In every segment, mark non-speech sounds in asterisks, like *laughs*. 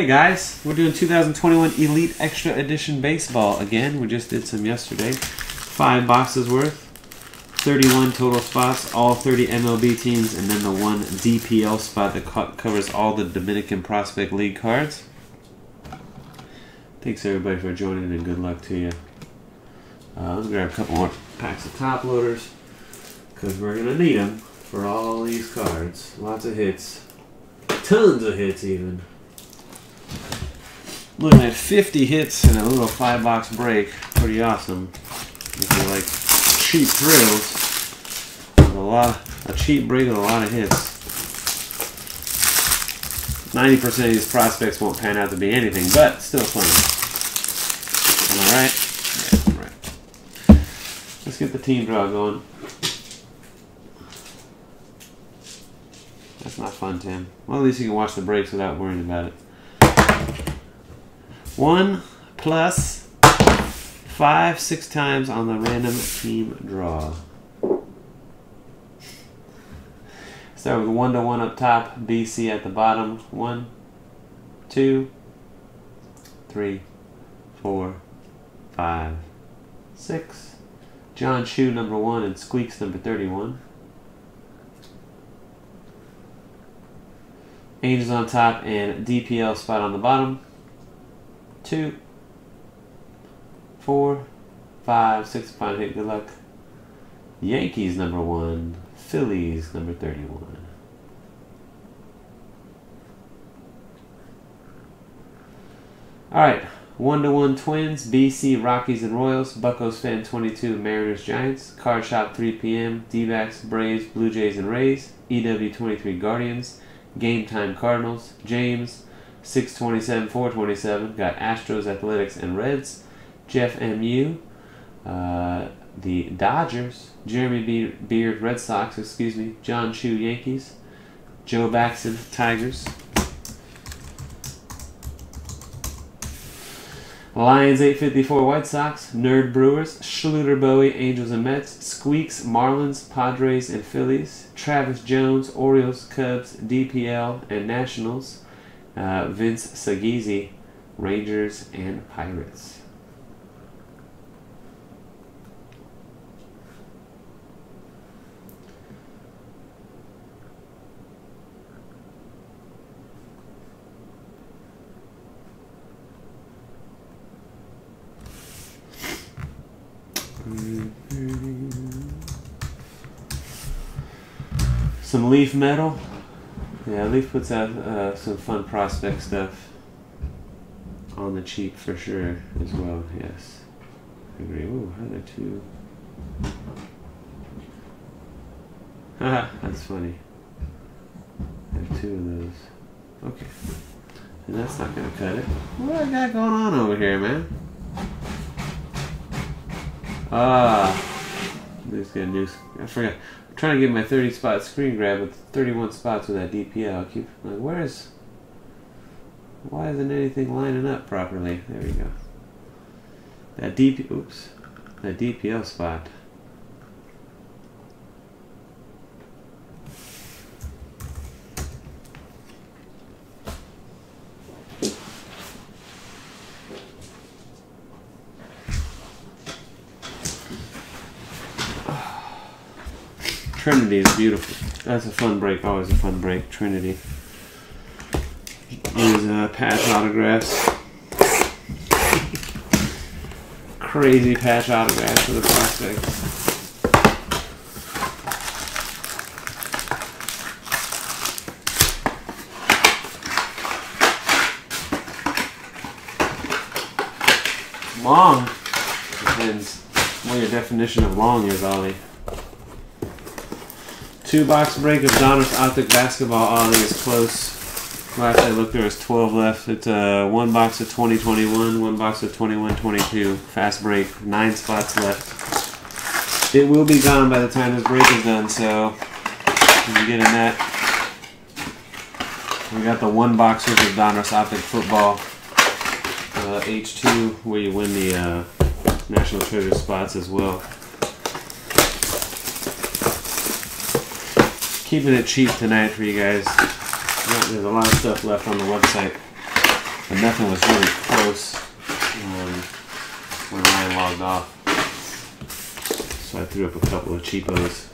Hey guys, we're doing 2021 Elite Extra Edition Baseball again. We just did some yesterday. Five boxes worth, 31 total spots, all 30 MLB teams, and then the one DPL spot that co- covers all the Dominican Prospect League cards. Thanks everybody for joining and good luck to you. Uh, let's grab a couple more packs of top loaders because we're going to need them for all these cards. Lots of hits. Tons of hits, even. Looking at 50 hits in a little five box break. Pretty awesome. If you like cheap thrills, a lot, a cheap break with a lot of hits. 90% of these prospects won't pan out to be anything, but still fun. I right? Yeah, right. Let's get the team draw going. That's not fun, Tim. Well, at least you can watch the breaks without worrying about it. One plus five, six times on the random team draw. Start with one to one up top, BC at the bottom. One, two, three, four, five, six. John Chu number one and Squeaks number 31. Angels on top and DPL spot on the bottom. Two, four, five, six. Good luck. Yankees number one. Phillies number 31. All right, one to one Twins, BC Rockies and Royals, Buckos fan 22 Mariners Giants, Card Shop 3 p.m. D-backs Braves Blue Jays and Rays, EW 23 Guardians, Game Time Cardinals, James 627 427 got Astros Athletics and Reds, Jeff MU, uh, the Dodgers, Jeremy Be- Beard Red Sox, excuse me, John Chu Yankees, Joe Baxton Tigers. Lions 854 White Sox, Nerd Brewers, Schluter Bowie Angels and Mets, Squeaks Marlins, Padres and Phillies, Travis Jones Orioles, Cubs, DPL and Nationals, uh, Vince Sagizi Rangers and Pirates. Some leaf metal. Yeah, Leaf puts out uh, some fun prospect stuff on the cheap for sure as well. Yes, I agree. Ooh, how there two? Haha, *laughs* that's funny. I have two of those. Okay, and that's not gonna cut it. What I got going on over here, man? Ah, let's get a new. I forgot. Trying to get my 30 spot screen grab with 31 spots with that DPL. I keep like, where's. Why isn't anything lining up properly? There we go. That DP. Oops. That DPL spot. Trinity is beautiful. That's a fun break. Always a fun break. Trinity. Use uh, patch autographs. Crazy patch autographs for the prospects. Long depends what your definition of long is, Ollie. Two box break of Donruss Optic Basketball Ollie is close. Last I looked, there was 12 left. It's uh, one box of 2021, one box of 21-22. Fast break, nine spots left. It will be gone by the time this break is done, so you that. We got the one boxers of Donruss Optic Football uh, H2, where you win the uh, National Treasure spots as well. Keeping it cheap tonight for you guys. There's a lot of stuff left on the website. but nothing was really close um, when Ryan logged off. So I threw up a couple of cheapos.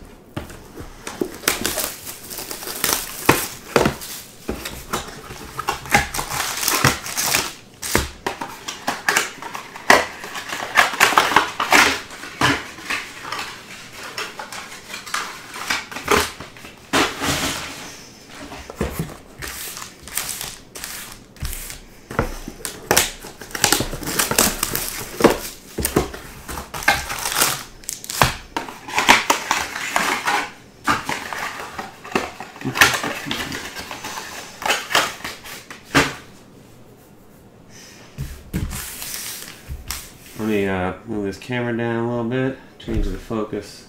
Let me uh, move this camera down a little bit, change the focus.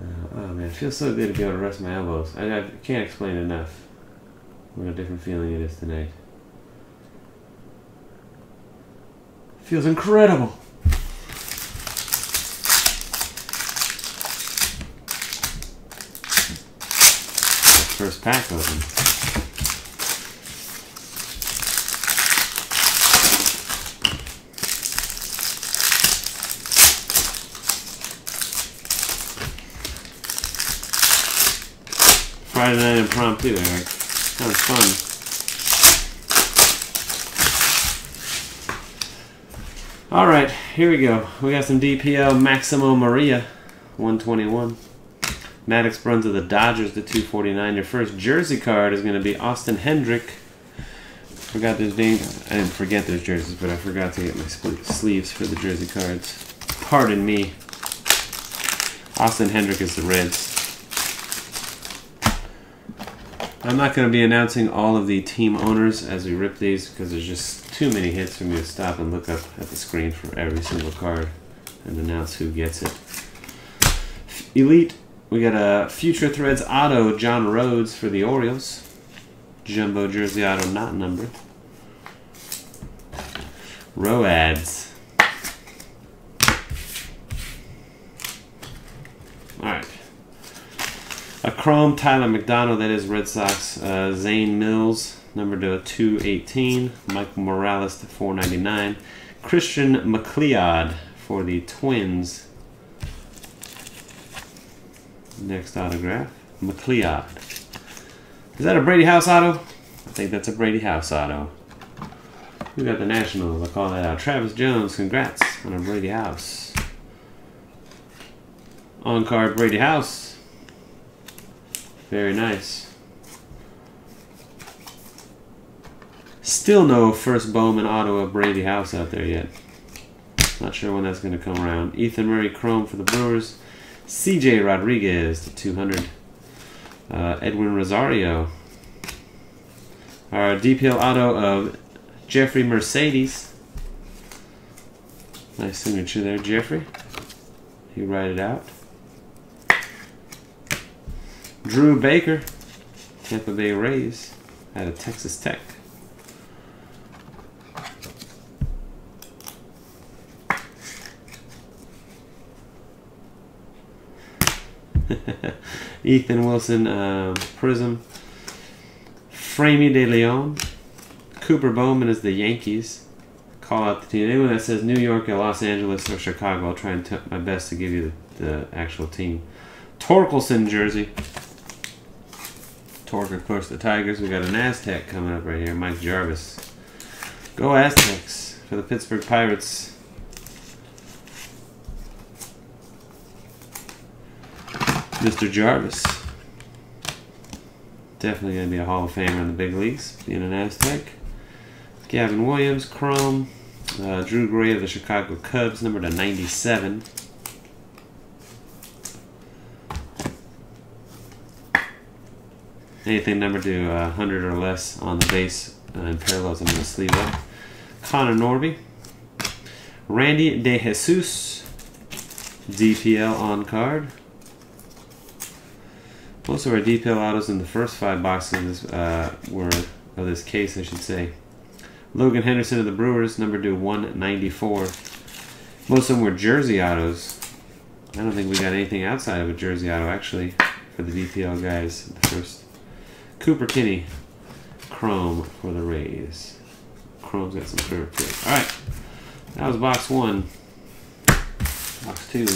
Uh, oh man, it feels so good to be able to rest my elbows. I, I can't explain enough what a different feeling it is tonight. Feels incredible. First pack open. Friday night impromptu, Eric. That was fun. All right, here we go. We got some DPL Maximo Maria, 121. Maddox Bruns of the Dodgers to 249. Your first jersey card is going to be Austin Hendrick. Forgot there's name. I didn't forget there's jerseys, but I forgot to get my sleeves for the jersey cards. Pardon me. Austin Hendrick is the Reds. I'm not going to be announcing all of the team owners as we rip these because there's just too many hits for me to stop and look up at the screen for every single card and announce who gets it. Elite, we got a Future Threads Auto John Rhodes for the Orioles. Jumbo Jersey Auto not numbered. Roads. Alright. A Chrome Tyler McDonald, that is Red Sox. Uh, Zane Mills, number to 218. Michael Morales to 499. Christian MacLeod for the Twins. Next autograph, MacLeod. Is that a Brady House auto? I think that's a Brady House auto. We got the Nationals. I'll call that out. Travis Jones, congrats on a Brady House. On card Brady House. Very nice. Still no first Bowman auto of Brady House out there yet. Not sure when that's going to come around. Ethan Murray Chrome for the Brewers. CJ Rodriguez to 200. Uh, Edwin Rosario. Our DPL auto of Jeffrey Mercedes. Nice signature there, Jeffrey. You write it out. Drew Baker, Tampa Bay Rays, out of Texas Tech. *laughs* Ethan Wilson, uh, Prism. Framey De Leon. Cooper Bowman is the Yankees. Call out the team. Anyone that says New York or Los Angeles or Chicago, I'll try and my best to give you the, the actual team. Torkelson jersey. Torque, of course, the Tigers. We got an Aztec coming up right here. Mike Jarvis. Go Aztecs for the Pittsburgh Pirates. Mr. Jarvis. Definitely going to be a Hall of Famer in the big leagues, being an Aztec. Gavin Williams, Chrome. Uh, Drew Gray of the Chicago Cubs, number to 97. Anything number to uh, 100 or less on the base uh, and parallels, I'm going to sleeve up. Connor Norby. Randy De Jesus. DPL on card. Most of our DPL autos in the first five boxes uh, were of this case, I should say. Logan Henderson of the Brewers, number to 194. Most of them were jersey autos. I don't think we got anything outside of a jersey auto, actually, for the DPL guys. The first Cooper Kinney, Chrome for the Rays. Chrome's got some curve to it. All right, that was box one. Box two.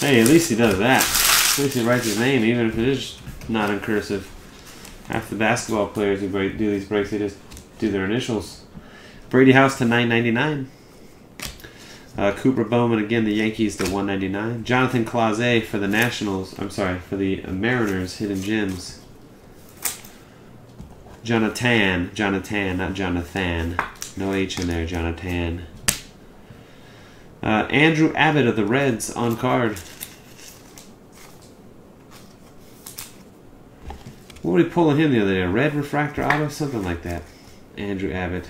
Hey, at least he does that. At least he writes his name, even if it is not in cursive. Half the basketball players who break, do these breaks, they just do their initials. Brady House to 999. Uh, Cooper Bowman again, the Yankees to 199. Jonathan Clase for the Nationals. I'm sorry, for the Mariners, Hidden Gems. Jonathan, Jonathan, not Jonathan. No H in there, Jonathan. Uh, Andrew Abbott of the Reds on card. What were we pulling him the other day? A red refractor auto? Something like that. Andrew Abbott.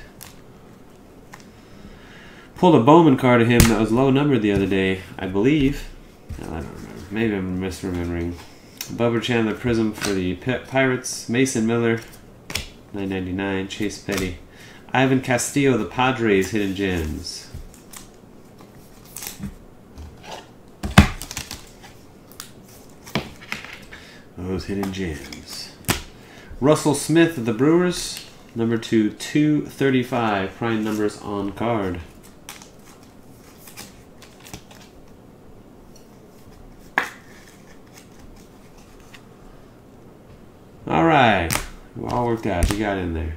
Pulled a Bowman card of him that was low numbered the other day, I believe. I don't remember. Maybe I'm misremembering. Bubba Chandler Prism for the Pirates. Mason Miller, 999. Chase Petty. Ivan Castillo, the Padres, Hidden Gems. Those hidden gems. Russell Smith of the Brewers, number two, 235. Prime numbers on card. All right, all worked out. You got in there.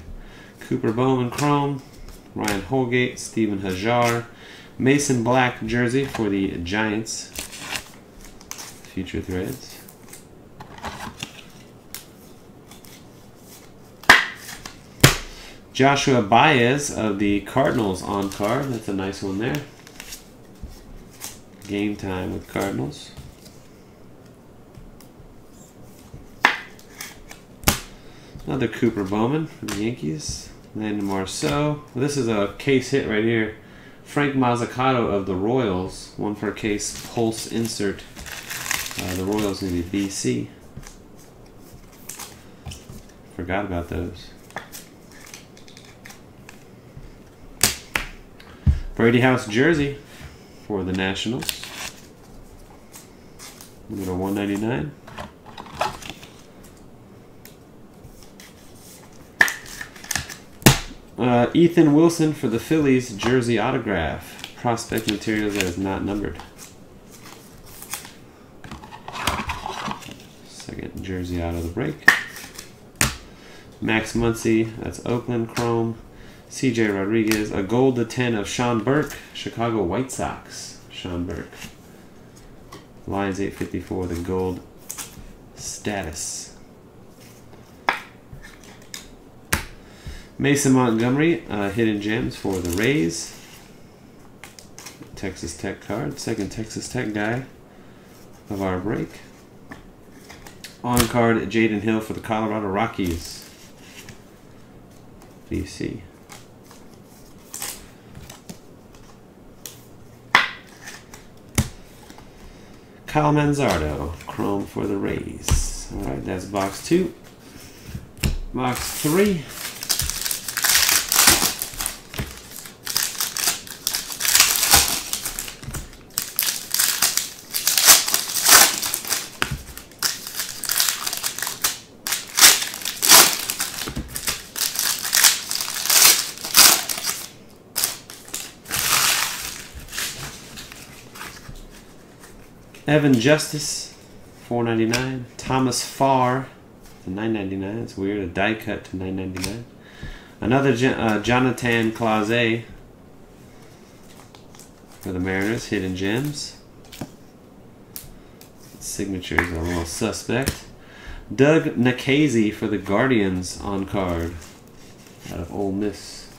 Cooper Bowman Chrome, Ryan Holgate, Stephen Hajjar, Mason Black jersey for the Giants. Future threads. Joshua Baez of the Cardinals on card. That's a nice one there. Game time with Cardinals. Another Cooper Bowman for the Yankees. Landon Marceau. This is a case hit right here. Frank Mozzicato of the Royals. One for a case pulse insert. Uh, the Royals in the BC. Forgot about those. Brady House jersey for the Nationals. Number 199. Uh, Ethan Wilson for the Phillies jersey autograph. Prospect materials that is not numbered. Second jersey out of the break. Max Muncy, that's Oakland Chrome. CJ Rodriguez, a gold to 10 of Sean Burke, Chicago White Sox. Sean Burke. Lions 854, the gold status. Mason Montgomery, uh, hidden gems for the Rays. Texas Tech card, second Texas Tech guy of our break. On card, Jaden Hill for the Colorado Rockies. BC. Kyle Manzardo, Chrome for the Rays. All right, that's box two. Box three. Evan Justice, four ninety nine. Thomas Farr, nine ninety nine. It's weird. A die cut to nine ninety nine. Another uh, Jonathan Clase for the Mariners. Hidden gems. Signatures are a little suspect. Doug Nikhazy for the Guardians on card. Out of Ole Miss.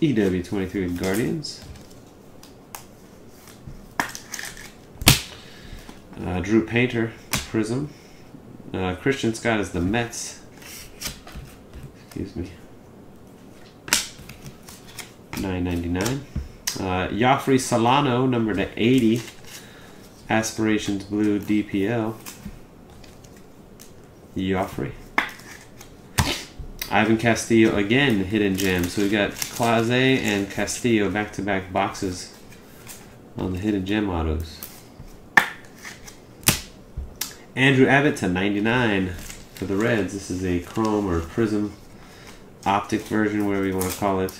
EW23 Guardians. Uh, Drew Painter, Prism. Uh, Christian Scott is the Mets. Excuse me. Nine ninety nine. Uh, Yafri Solano, number to 80. Aspirations Blue DPL. Joffrey. Ivan Castillo again, hidden gem. So we've got Clase and Castillo back to back boxes on the hidden gem autos. Andrew Abbott to 99 for the Reds. This is a chrome or prism optic version, whatever you want to call it.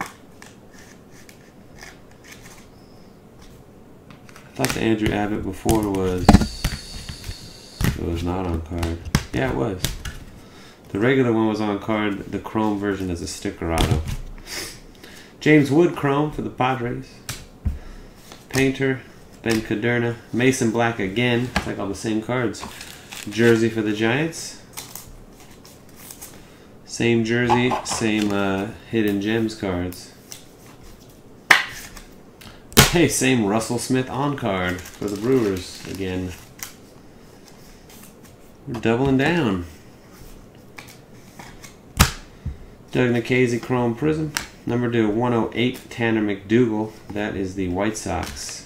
I thought the Andrew Abbott before was it was not on card. Yeah, it was. The regular one was on card. The chrome version is a sticker auto. James Wood chrome for the Padres. Painter, Ben Kudrna. Mason Black again. It's like all the same cards. Jersey for the Giants. Same jersey, same uh, hidden gems cards. Hey, same Russell Smith on card for the Brewers again. We're doubling down. Doug Nikhazy Chrome Prism. Number to 108, Tanner McDougal. That is the White Sox.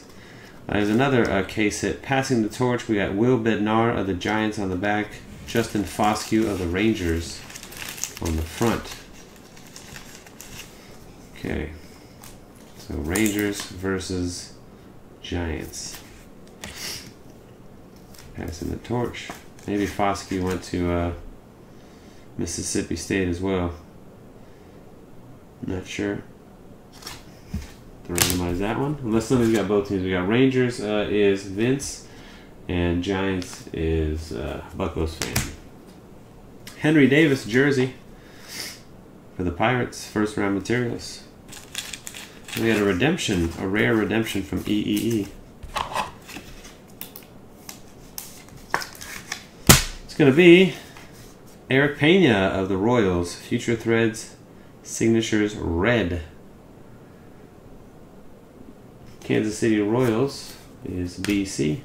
Uh, there's another uh, case hit. Passing the torch, we got Will Bednar of the Giants on the back. Justin Foscue of the Rangers on the front. Okay. So Rangers versus Giants. Passing the torch. Maybe Foscue went to uh, Mississippi State as well. Not sure. Randomize that one. Unless somebody's got both teams. We got Rangers uh, is Vince, and Giants is uh, Buckos fan. Henry Davis jersey for the Pirates, first round materials. We had a redemption, a rare redemption from EEE. It's going to be Eric Pena of the Royals, Future Threads, signatures red. Kansas City Royals is BC.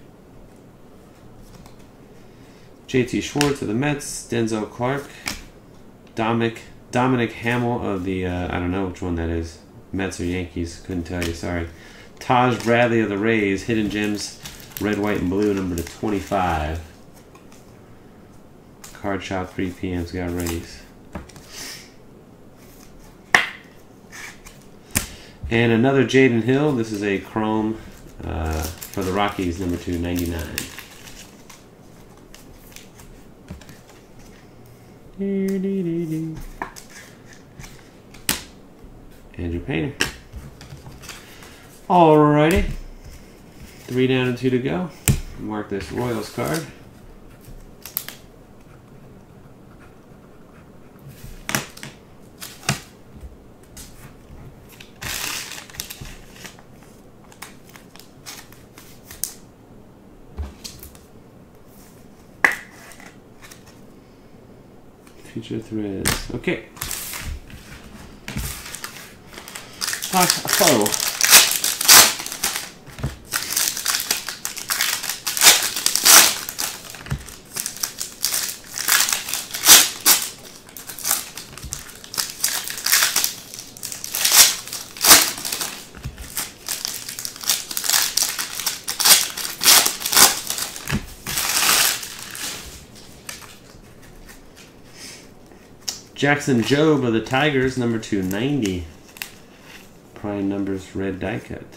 JT Schwartz of the Mets, Denzel Clark, Dominic Dominic Hamel of the uh, I don't know which one that is. Mets or Yankees, couldn't tell you, sorry. Taj Bradley of the Rays, Hidden Gems, red, white, and blue, number to 25. Card Shop 3 PM's got Rays. And another Jaden Hill. This is a chrome uh, for the Rockies, number 299. Andrew Painter. Alrighty. Three down and two to go. Mark this Royals card. Future threads. Okay. foe. Jackson Jobe of the Tigers, number 290 prime numbers red die cut.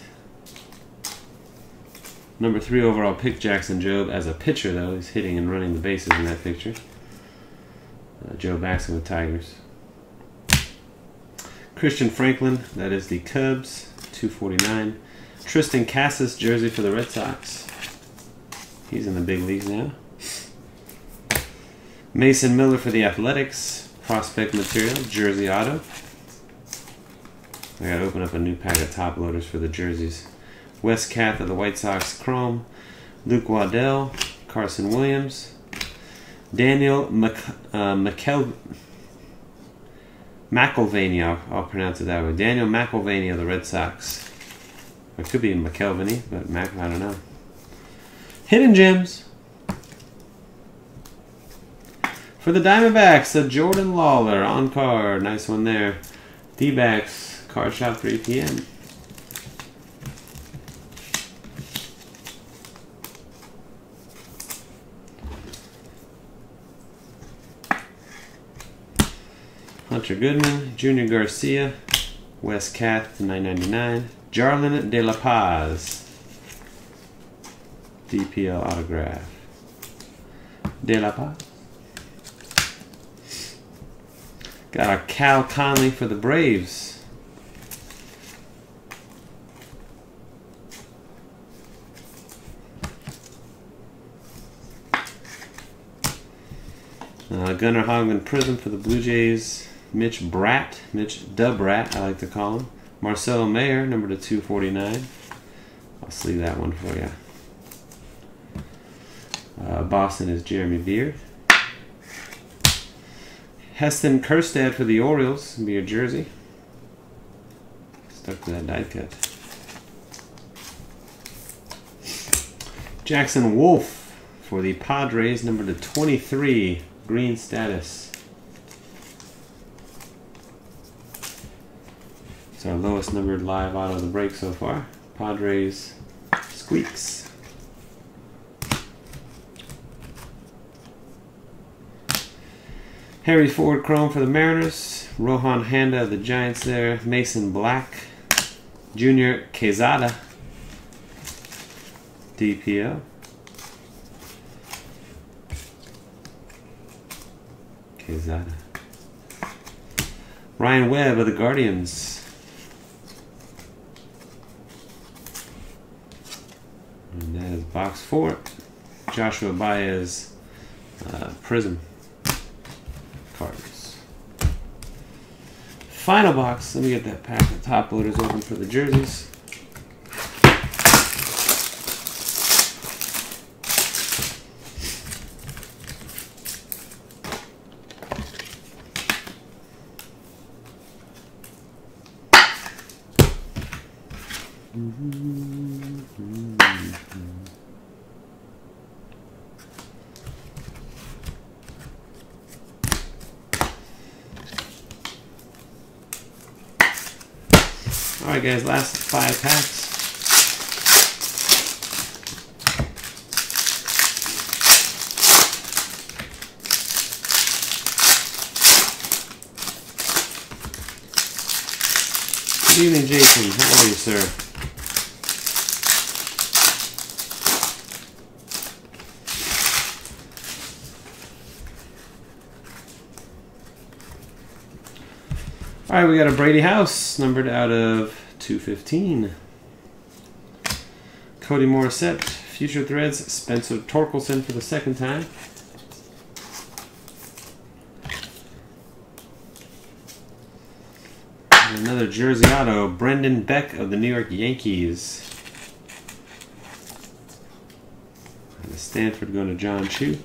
Number three overall pick Jackson Jobe as a pitcher, though. He's hitting and running the bases in that picture. Uh, Joe Baxton with Tigers. Christian Franklin, that is the Cubs, 249. Triston Casas, jersey for the Red Sox. He's in the big leagues now. Mason Miller for the Athletics, prospect material, jersey auto. I gotta open up a new pack of top loaders for the jerseys. Wes Kath of the White Sox Chrome. Luke Waddell. Carson Williams. Daniel Mc, uh, McKel, I'll, I'll, pronounce it that way. Daniel McElvaney of the Red Sox. It could be McElvaney, but Mac, I don't know. Hidden Gems. For the Diamondbacks, a Jordan Lawlar on card. Nice one there. D-backs, card shop 3 p.m. Hunter Goodman, Junior Garcia, Wes Kath, 999, Jarlin De La Paz, DPL autograph. De La Paz. Got a Cal Conley for the Braves. Uh, Gunnar Hoglund Prism for the Blue Jays. Mitch Bratt, Mitch Dubrat, I like to call him. Marcelo Mayer, number to 249. I'll sleeve that one for you. Uh, Boston is Jeremy Beard. Heston Kjerstad for the Orioles, be your jersey. Stuck to that die cut. Jackson Wolf for the Padres, number to 23, green status. It's our lowest numbered live auto of the break so far. Padres squeaks. Harry Ford Chrome for the Mariners. Rohan Handa of the Giants there. Mason Black. Junior Quezada. DPL. Quezada. Ryan Webb of the Guardians. And that is box four. Joshua Baez uh, Prism cards. Final box. Let me get that pack of top loaders open for the jerseys. Guys, last five packs. Good evening, Jason. How are you, sir? All right, we got a Brady House numbered out of 215. Cody Morissette, Future Threads, Spencer Torkelson for the second time. And another Jersey Auto, Brendan Beck of the New York Yankees. And the Stanford going to John Chu.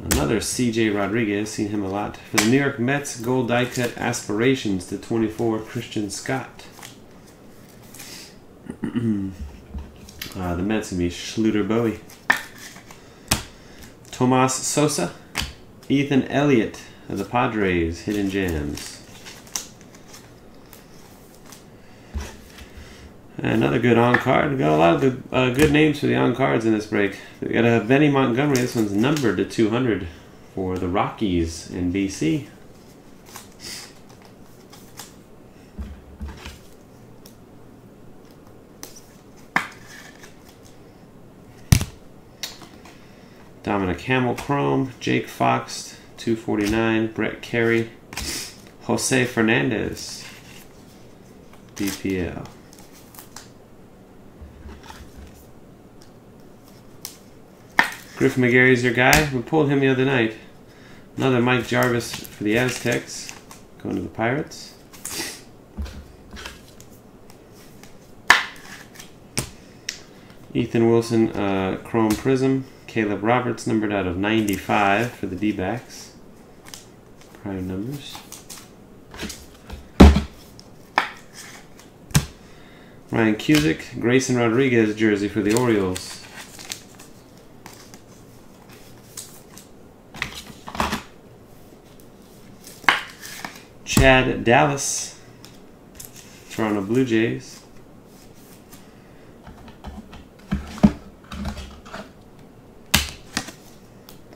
Another CJ Rodriguez, seen him a lot. For the New York Mets, gold die cut aspirations to 24, Christian Scott. *clears throat* uh, the Mets gonna be Schluter Bowie. Tomas Sosa, Ethan Elliott of the Padres, Hidden Gems. Another good on card. We got a lot of the, uh, good names for the on cards in this break. We got a Benny Montgomery. This one's numbered to 200 for the Rockies in BC. Dominic Hamel Chrome, Jake Fox, 249, Brett Carey, Jose Fernandez, DPL. Griff McGarry's your guy. We pulled him the other night. Another Mike Jarvis for the Aztecs. Going to the Pirates. Ethan Wilson, uh, Chrome Prism. Caleb Roberts, numbered out of 95 for the D-backs. Prime numbers. Ryan Cusick, Grayson Rodriguez jersey for the Orioles. Chad Dallas, Toronto Blue Jays.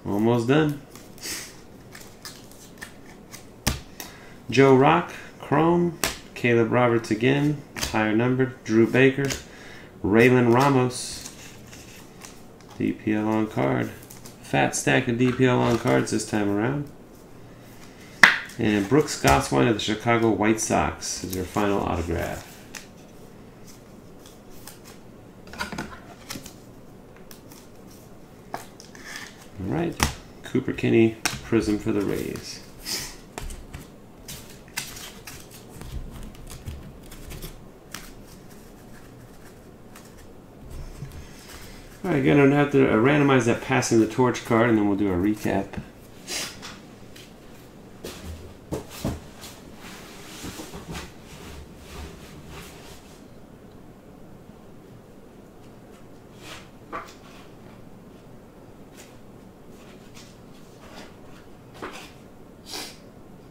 Almost done. Joe Rock, Chrome, Caleb Roberts again, higher number, Drew Baker, Raylan Ramos, DPL on card. Fat stack of DPL on cards this time around. And Brooks Gosswein of the Chicago White Sox is your final autograph. All right, Cooper Kinney, Prism for the Rays. All right, again, I'm gonna have to uh, randomize that passing the torch card, and then we'll do a recap.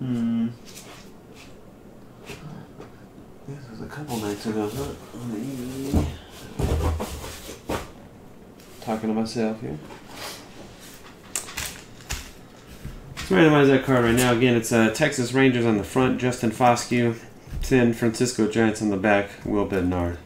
Hmm. This was a ago, huh? Talking to myself here. Let's randomize that card right now. Again, it's uh, Texas Rangers on the front, Justin Foscue, San Francisco Giants on the back, Will Bednar.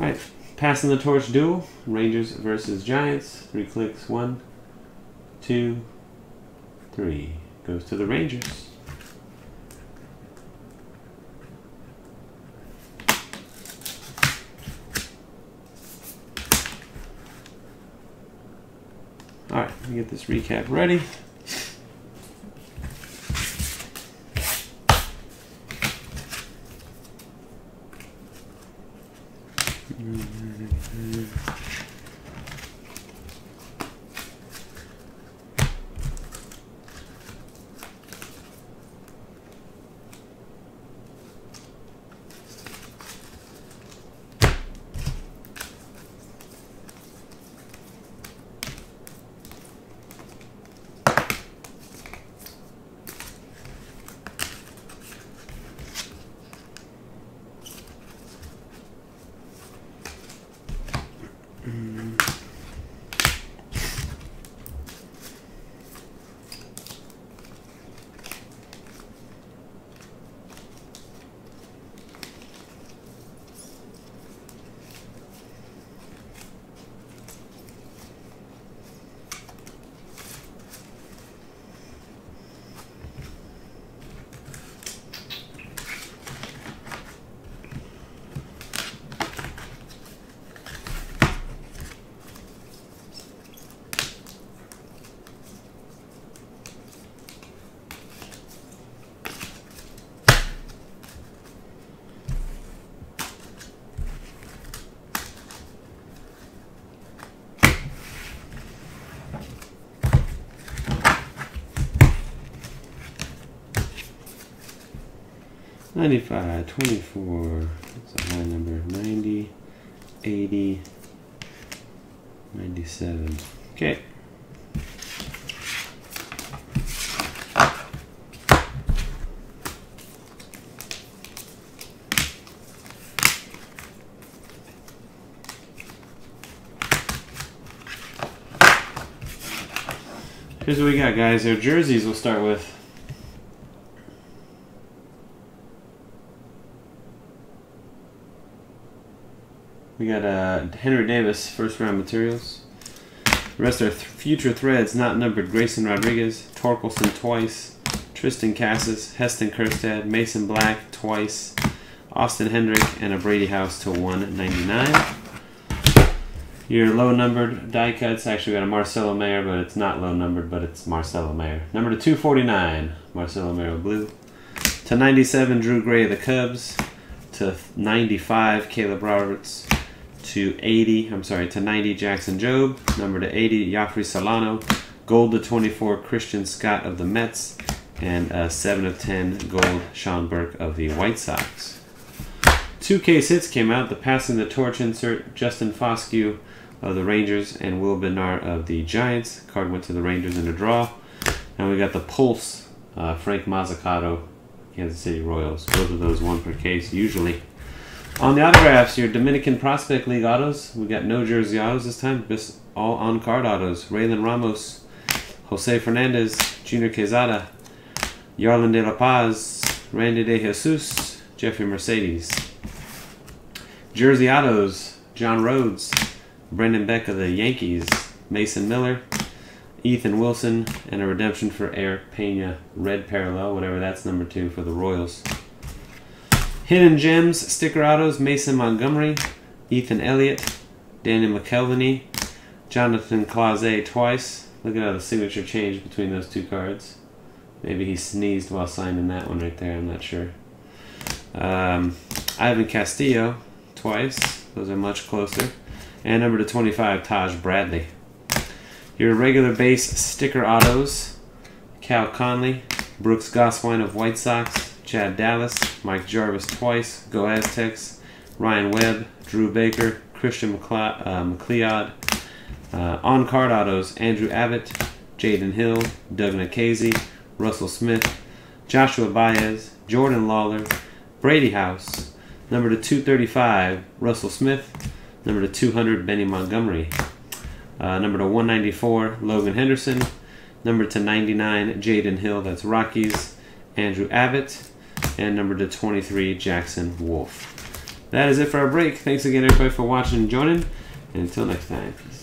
Alright, passing the torch duel. Rangers versus Giants. Three clicks. One, two, three. Goes to the Rangers. Alright, let me get this recap ready. Ninety-five, twenty-four. that's a high number, 90, 80, 97. Okay. Here's what we got, guys. Our jerseys we'll start with. Got uh, Henry Davis, first round materials. The rest are th- future threads, not numbered. Grayson Rodriguez, Torkelson twice, Triston Casas, Heston Kjerstad, Mason Black twice, Austin Hendrick, and a Brady House to 199. Your low numbered die cuts actually got a Marcelo Mayer, but it's not low numbered, but it's Marcelo Mayer. Number to 249, Marcelo Mayer blue. To 97, Drew Gray of the Cubs. To 95, Caleb Roberts. To 80, I'm sorry, to 90, Jackson Jobe. Number to 80, Yafri Solano. Gold to 24, Christian Scott of the Mets. And a 7 of 10, gold, Sean Burke of the White Sox. Two case hits came out. The passing the torch insert, Justin Foscue of the Rangers and Will Bednar of the Giants. Card went to the Rangers in a draw. And we got the Pulse uh, Frank Mozzicato, Kansas City Royals. Both of those one per case usually. On the autographs, your Dominican Prospect League autos. We got no jersey autos this time, just all on card autos. Raylan Ramos, Jose Fernandez, Junior Quezada, Yarlin de la Paz, Randy De Jesus, Jeffrey Mercedes. Jersey autos, John Rhodes, Brendan Beck of the Yankees, Mason Miller, Ethan Wilson, and a redemption for Eric Pena, red parallel, whatever that's number two for the Royals. Hidden Gems, sticker autos, Mason Montgomery, Ethan Elliott, Daniel McKelvey, Jonathan Clase twice. Look at how the signature changed between those two cards. Maybe he sneezed while signing that one right there, I'm not sure. Um, Ivan Castillo, twice. Those are much closer. And number to 25, Taj Bradley. Your regular base sticker autos, Cal Conley, Brooks Gosswein of White Sox, Chad Dallas, Mike Jarvis twice, Go Aztecs, Ryan Webb, Drew Baker, Christian McLe- uh, MacLeod. Uh, on card autos, Andrew Abbott, Jaden Hill, Doug Nikhazy, Russell Smith, Joshua Baez, Jordan Lawlar, Brady House, number to 235, Russell Smith, number to 200, Benny Montgomery, uh, number to 194, Logan Henderson, number to 99, Jaden Hill, that's Rockies, Andrew Abbott, and number to 23, Jackson Wolf. That is it for our break. Thanks again, everybody, for watching and joining. And until next time, peace.